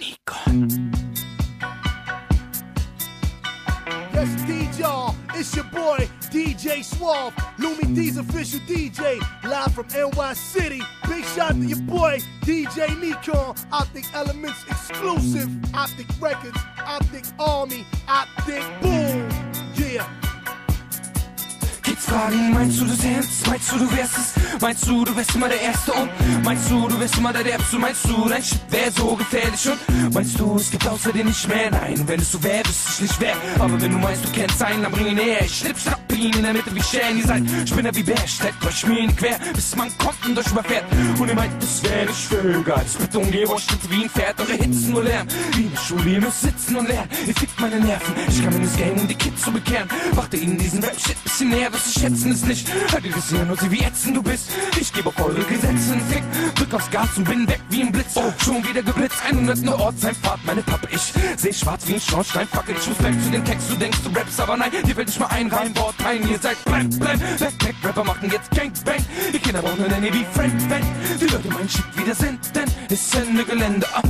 Nikon. Yes, DJ, it's your boy, DJ Suave, Lumi D's official DJ, live from NY City. Big shout to your boy, DJ Nikon, Optic Elements exclusive, Optic Records, Optic Army, Optic Boom. Fragen, meinst du, du sehst? Meinst du, du wärst es? Meinst du, du wärst immer der Erste? Und meinst du, du wärst immer der Derbste? Meinst du, dein Shit wär so gefährlich? Und meinst du, es gibt außer dir nicht mehr? Nein, wenn es so wär, wüsste ich nicht wer. Aber wenn du meinst, du kennst einen, dann bring ihn her. Ich schnipp, schnapp ihn in der Mitte wie Schälen. Ihr seid Spinner wie Bär, stellt euch mir in die Quer, bis man kommt und euch überfährt. Und ihr meint, das wär nicht Vögel. Als Beton gewascht wie ein Pferd. Eure Hits nur Lärm, wie eine Schule, ihr müsst sitzen und lernen. Ihr fickt meine Nerven. Ich kann mir das Game, um die Kids zu bekehren. Machte ihnen diesen Rap-Shit bisschen näher, was sie schätzen es nicht. Hört ihr das hier nur, wie ätzend du bist? Ich gebe auf eure Gesetze einen Fick. Drück aufs Gas und bin weg wie ein Blitz. Oh, schon wieder geblitzt. 100 Ort, sein Fahrt, meine Pappe. Ich seh schwarz wie ein Schornstein. Fuck it, ich muss weg zu den Text. Du denkst, du rappst, aber nein, dir fällt nicht mal ein Reimwort ein. Ihr seid bleib, bleib, Backpack, Rapper machen jetzt Gangbang. Ihr Kinder brauchen eine wie Frank Van. Die Leute meinen Shit wieder sind, denn ist Ende Gelände ab.